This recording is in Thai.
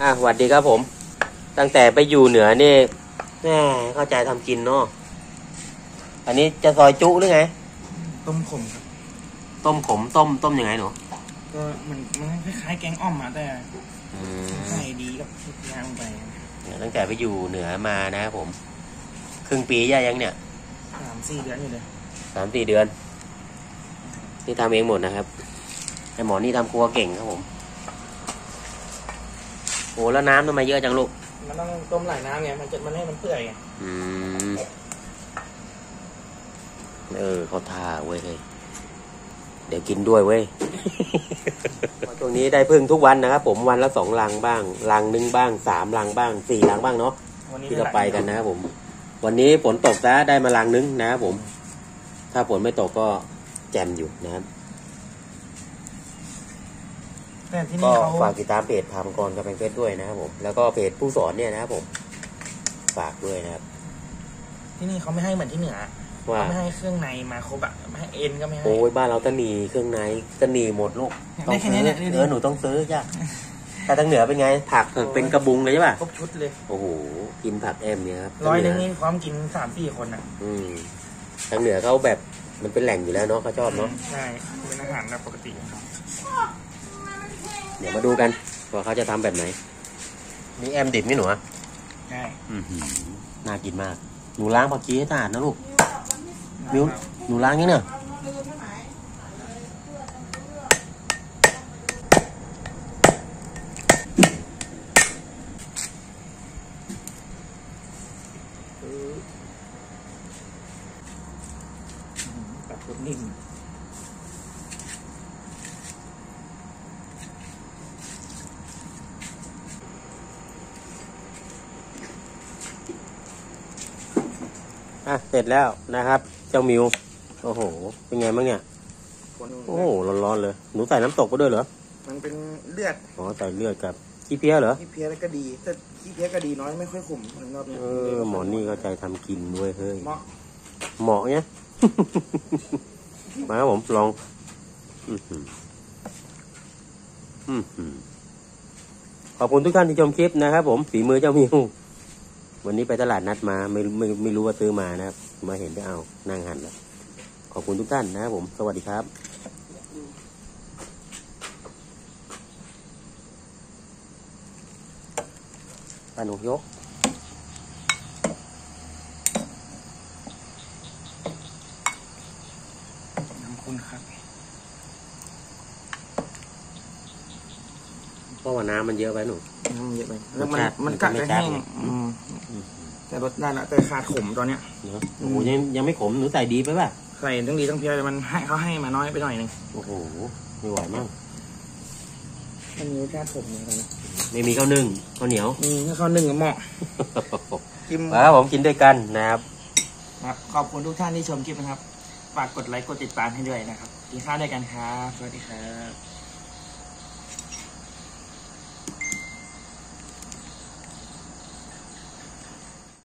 อะสวัสดีครับผม ตั้งแต่ไปอยู่เหนือนี่แม่เข้าใจทำกินเนาะอันนี้จะซอยจุหรือไง ต้มขมครับ ต้มขมต้มต้มยังไงหนูก็มันมันคล้ายๆแกงอ่อมอะแต่อืมใส่ดีกับทุกอย่างลงไปเนี่ยตั้งแต่ไปอยู่เหนือมานะครับผม ครึ่งปีย่ายังเนี่ยสามสี่เดือนอยู่เลยสามสี่เดือนนี่ทำเองหมดนะครับไอหมอนี่ทำครัวเก่งครับผม โอ้แล้วน้ำทำไมเยอะจังลูก มันต้องต้มหลายน้ำไง มันจะมันให้มันเปื่อยไง อืม เออเขาท่าเว้ยเฮ้ยเดี๋ยวกินด้วยเว้ย ช่วงนี้ได้พึ่งทุกวันนะครับผมวันละสองลังบ้างลังหนึ่งบ้างสามลังบ้างสี่ลังบ้างเนาะวันนี้ที่เราไปกันนะครับผม วันนี้ฝนตกซะได้มาลังนึงนะครับผม ถ้าฝนไม่ตกก็แจมอยู่นะครับ แต่ที่ก็นี่เขาฝากติดตามเพจพามกรกำแพงเพชรด้วยนะครับผม แล้วก็เพจผู้สอนเนี่ยนะครับผม ฝากด้วยนะครับ ที่นี่เขาไม่ให้เหมือนที่เหนือว่าเขาไม่ให้เครื่องในมาครบอะไม่ให้เอ็นก็ไม่ให้ โอ้ยบ้านเราตะหนีเครื่องในตะหนีหมดลูกได้แค่นี้ซื้อเนี่ยดูดิ เออหนูต้องซื้อจ้ะแต่ทางเหนือเป็นไง ผักเผือกเป็นกระบุงเลยใช่ป่ะ ครบชุดเลยโอ้โห กินผักแอมเนี่ยครับร้อยหนึงทาเหนี่พร้อมกินสามสี่คนอะอืมทางเหนือเขาแบบมันเป็นแหล่งอยู่แล้วเนาะเขาชอบเนาะ ใช่เป็นอาหารแบบปกติครับ เดี๋ยวมาดูกันว่าเขาจะทำแบบไหน นี่แอมดิบนี่หนูอะใช่อื้อหือน่ากินมาก หนูล้างผักชีให้สะอาดนะลูกมิวหนูล้างยังเนี่ยแบบรสนิ่ม อะเสร็จแล้วนะครับ เจ้ามิว โอ้โห เป็นไงบ้างเนี่ยคนโอ้โหร้อนๆเลย หนูใส่น้ำตกไปด้วยเหรอ มันเป็นเลือด อ๋อใส่เลือดกับขี้เพี้ยเหรอขี้เพี้ยแล้วก็ดีแต่ขี้เพี้ยก็ดีน้อยไม่ค่อยขมในรอบเนี้ยเออหมอนี่ก็ใจทำกินด้วยเฮ้ยเหมาะเหมาะเนี่ยมาครับผมลอง อื้อหืออื้อหือขอบคุณทุกท่านที่ชมคลิปนะครับผมฝีมือเจ้ามิว วันนี้ไปตลาดนัดมาไม่ไม่ไม่รู้ว่าซื้อมานะครับ มาเห็นได้เอานั่งหันแล้วขอบคุณทุกท่านนะครับผม สวัสดีครับปานุยกน้ำคุณครับ เพ ราะว่าน้ำมันเยอะไปหนูน้ำมันเยอะไปแล้วมันรสชาติมันกัดมันจะไม่จัดแห้งไงอืมแต่รสได้ละแต่ขาดขมตอนเนี้ยเนอะโอ้โหยังยังไม่ขมหนูใส่ดีไปป่ะใส่ทั้งดีทั้งเพี้ยแต่มันให้เขาให้มาน้อยไปหน่อยหนึงโอ้โหไม่ไหวมั่งมันมีรสชาติขมเหมือนกันนะไม่มีข้าวนึ่งข้าวเหนียวอืมถ้าเขานึ่งก็เหมาะกิมมาครับผมกินด้วยกันนะครับครับขอบคุณทุกท่านที่ชมคลิปนะครับฝากกดไลค์กดติดตามให้ด้วยนะครับกินข้าวด้วยกันครับสวัสดีครับ